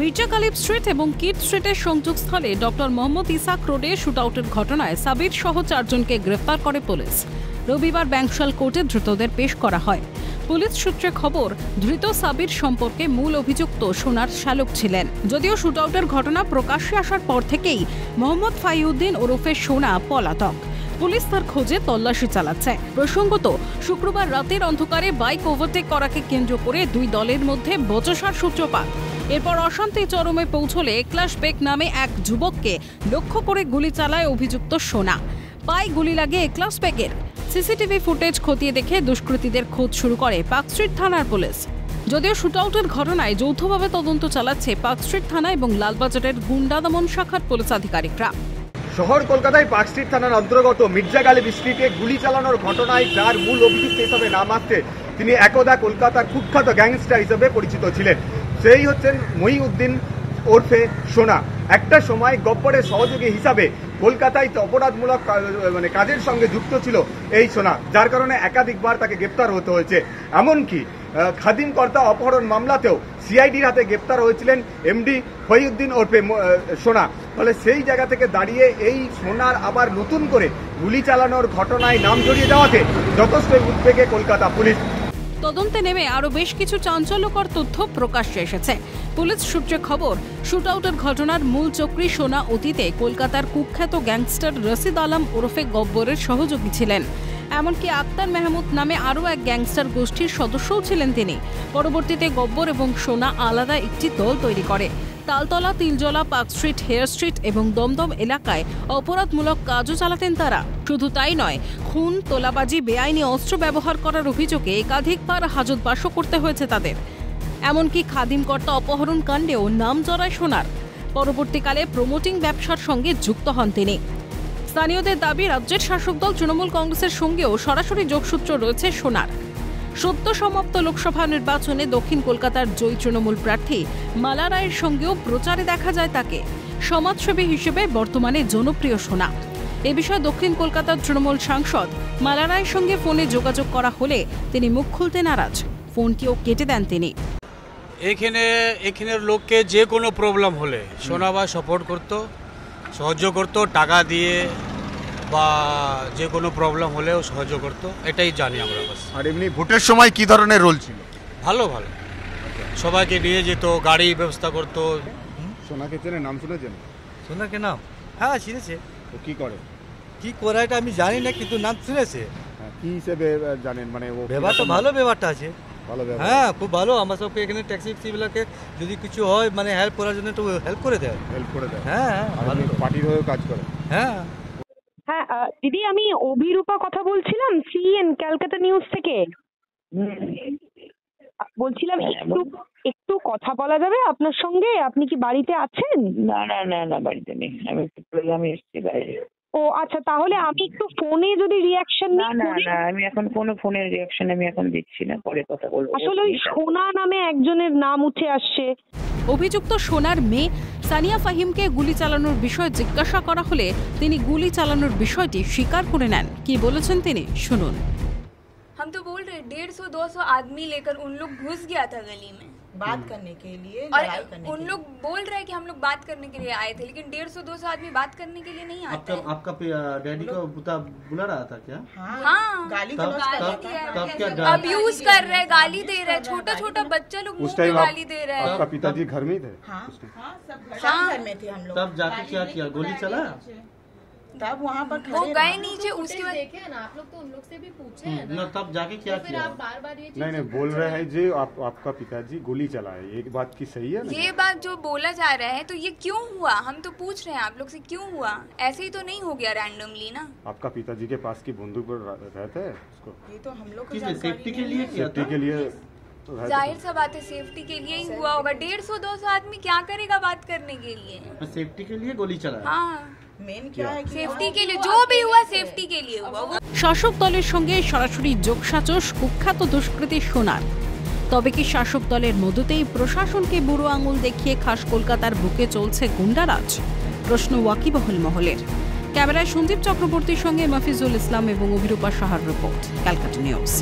Mirza Ghalib street এবং kit স্ট্রিটের সংযোগস্থলে ডক্টর মোহাম্মদ ইসাক রোডে শুটআউটের ঘটনায় সাবির সহ চারজনকে গ্রেফতার করে পুলিশ। রবিবার ব্যাংশাল কোর্টে ধৃতদের পেশ করা হয়। পুলিশ সূত্রে খবর, ধৃত সাবির সম্পর্কে মূল অভিযুক্ত সোনার শালক ছিলেন। যদিও শুটআউটের ঘটনা প্রকাশ্যে আসার পর থেকেই মোহাম্মদ ফাইউদ্দিন ওরফে সোনা পলাতক। পুলিশ তার খোঁজে তল্লাশি চালাচ্ছে। প্রসঙ্গত, শুক্রবার রাতের অন্ধকারে বাইক ওভারটেক করাকে কেন্দ্র করে দুই দলের মধ্যে বচসার সূত্রপাত। এরপর অশান্তি চরমে পৌঁছলে একলাশ বেক নামে এক যুবককে লক্ষ্য করে গুলি চালায় অভিযুক্ত সোনা। পায়ে গুলি লাগে একলাশ বেকের সিসিটিভি ফুটেজ খতিয়ে দেখে দুষ্কৃতীদের খোঁজ শুরু করে পার্কস্ট্রিট থানার পুলিশ। যদিও শুটআউটের ঘটনায় যৌথভাবে তদন্ত চালাচ্ছে পার্কস্ট্রিট থানা এবং লালবাজারের গুন্ডা দমন শাখার পুলিশ আধিকারিকরা। শহর কলকাতায় পার্ক স্ট্রিট থানার অন্তর্গত মির্জা গালিব স্ট্রিটে গুলি চালানোর ঘটনায় যার মূল অভিযুক্ত হিসেবে নাম আসছে, তিনি একদা কলকাতার কুখ্যাত গ্যাংস্টার হিসেবে পরিচিত ছিলেন। সেই হচ্ছেন মহিউদ্দিন ওরফে সোনা। একটা সময় গব্বরের সহযোগী হিসাবে কলকাতায় অপরাধমূলক মানে কাজের সঙ্গে যুক্ত ছিল এই সোনা, যার কারণে একাধিকবার তাকে গ্রেপ্তার হতে হয়েছে। এমনকি খাদিম কর্তা অপহরণ মামলাতেও সিআইডির হাতে গ্রেপ্তার হয়েছিলেন এমডি ফহিউদ্দিন ওরফে সোনা। ফলে সেই জায়গা থেকে দাঁড়িয়ে এই সোনার আবার নতুন করে গুলি চালানোর ঘটনায় নাম জড়িয়ে দেওয়াতে যথেষ্ট উদ্বেগে কলকাতা পুলিশ। তদন্তে নেমে আরও বেশ কিছু চাঞ্চল্যকর তথ্য প্রকাশ্যে এসেছে। পুলিশ সূত্রে খবর, শুটআউটের ঘটনার মূল চক্রী সোনা অতীতে কলকাতার কুখ্যাত গ্যাংস্টার রশিদ আলম ওরফে গব্বরের সহযোগী ছিলেন। এমনকি আক্তার মেহমুদ নামে আরও এক গ্যাংস্টার গোষ্ঠীর সদস্যও ছিলেন তিনি। পরবর্তীতে গব্বর এবং সোনা আলাদা একটি দল তৈরি করে। Taltala, Tiljala, park street, Hare street এবং দমদম এলাকায় অপরাধমূলক কাজও চালাতেন তারা। শুধু তাই নয়, খুন, তোলাবাজি, বেআইনি অস্ত্র ব্যবহার করার অভিযোগে একাধিকবার হাজত হাজতবাসও করতে হয়েছে তাদের। এমনকি খাদিমকর্তা অপহরণ কাণ্ডেও নাম জড়ায় সোনার। পরবর্তীকালে প্রমোটিং ব্যবসার সঙ্গে যুক্ত হন তিনি। স্থানীয়দের দাবি, রাজ্যের শাসক দল তৃণমূল কংগ্রেসের সঙ্গেও সরাসরি যোগসূত্র রয়েছে সোনার। সদ্য সমাপ্ত লোকসভা নির্বাচনে দক্ষিণ কলকাতার জয়ী তৃণমূল প্রার্থী মালা রায়ের সঙ্গেও প্রচারে দেখা যায় তাকে। সমাজসেবী হিসেবে বর্তমানে জনপ্রিয় সোনা। এ বিষয়ে দক্ষিণ কলকাতার তৃণমূল সাংসদ মালা রায়ের সঙ্গে ফোনে যোগাযোগ করা হলে তিনি মুখ খুলতে নারাজ। ফোনটিও কেটে দেন তিনি। এখানে, এখানের লোককে যে কোনো প্রবলেম হলে সোনাবা সাপোর্ট করতো সাহায্য করতো, টাকা দিয়ে বা যে কোনো প্রবলেম হলেও সাহায্য করতো এটাই জানি আমরা বাস। আর এমনি ভোটের সময় কি ধরনের রোল ছিল? ভালো ভালো। সবাইকে নিয়ে যেত গাড়ি ব্যবস্থা করতো। সোনাকে চেনে নাম শুনেছেন? সোনার কে নাম? হ্যাঁ চিনেছে। ও কি করে? কি করে এটা আমি জানি না কিন্তু নাম শুনেছে। হ্যাঁ, কি হিসেবে জানেন? মানে ও ব্যবহারটা ভালো ব্যবহারটা আছে। ভালো ব্যবহার হ্যাঁ খুব ভালো। আমার সবকে এখানে ট্যাক্সি ফ্যাক্সিগুলোকে যদি কিছু হয় মানে হেল্প করার জন্য তো হেল্প করে দেয়। হেল্প করে দেয়। হ্যাঁ হ্যাঁ পার্টির হয়েও কাজ করে। হ্যাঁ হ্যাঁ। দিদি আমি অভিরূপা কথা বলছিলাম সিএন ক্যালকাটা নিউজ থেকে। বলছিলাম একটু একটু কথা বলা যাবে আপনার সঙ্গে? আপনি কি বাড়িতে আছেন? না না না না বাড়িতে নেই। আমি একটু প্রোগ্রামে এসেছি বাইরে। ও আচ্ছা তাহলে আমি একটু ফোনে যদি রিয়াকশন না না না আমি এখন কোনো ফোনের রিয়াকশন আমি এখন দিচ্ছি না পরে কথা বলব। আসলে ওই সোনা নামে একজনের নাম উঠে আসছে। অভিযুক্ত সোনার মেয়ে সানিয়া ফাহিমকে গুলি চালানোর বিষয়ে জিজ্ঞাসা করা হলে তিনি গুলি চালানোর বিষয়টি স্বীকার করে নেন কি বলেছেন তিনি শুনুন हम तो बोल रहे डेढ़ सौ दो सौ आदमी लेकर उन लोग घुस गया था गली में बात करने के लिए और करने उन लोग बोल रहे हैं कि हम लोग बात करने के लिए आए थे लेकिन डेढ़ सौ दो सौ आदमी बात करने के लिए नहीं आते आपका आपका डैडी को बुता बुला रहा था क्या? हाँ हाँ। गाली तब कर तब दिया तब क्या है डा- कर रहे हैं गाली दे रहे हैं। छोटा छोटा बच्चा लोग उस टाइम गाली दे रहे हैं। आपका पिताजी घर में ही थे? हाँ। हाँ। सब घर में थे हम लोग। तब जाके क्या किया? गोली चला? तब वहाँ पर वो गए। नीचे उसके बाद देखे ना आप लोग तो उन लोग से भी पूछे हैं ना। तब जाके क्या तो फिर किया? आप बार बार ये नहीं नहीं बोल रहे हैं जी आप आपका पिताजी गोली चलाए ये बात की सही है ना? ये बात जो बोला जा रहा है तो ये क्यों हुआ? हम तो पूछ रहे हैं आप लोग से क्यों हुआ? ऐसे ही तो नहीं हो गया रैंडमली ना? आपका पिताजी के पास की बंदूक पर रहते हैं उसको? ये तो हम लोग सेफ्टी के लिए। सेफ्टी के लिए ज़ाहिर। सा बात है सेफ्टी के लिए ही हुआ होगा। डेढ़ सौ दो सौ आदमी क्या करेगा बात करने के लिए? सेफ्टी के लिए गोली चला हाँ। শাসক দলের সঙ্গে সরাসরি যোগসাচস কুখ্যাত দুষ্কৃতি সোনার। তবে কি শাসক দলের মদতেই প্রশাসনকে বুড়ো আঙুল দেখিয়ে খাস কলকাতার বুকে চলছে গুন্ডারাজ? প্রশ্ন ওয়াকিবহল মহলের। ক্যামেরায় সন্দীপ চক্রবর্তীর সঙ্গে মাফিজুল ইসলাম এবং অভিরূপা সাহার রিপোর্ট ক্যালকাটা নিউজ